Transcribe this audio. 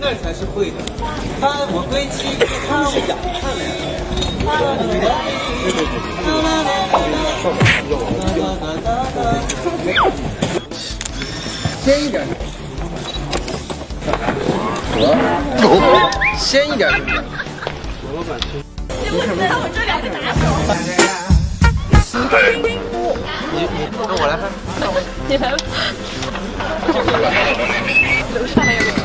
那才是会的。看我归期，看我养看了。先一点。先一点。那我这两个拿手。你你，那我来拍。你楼上还有。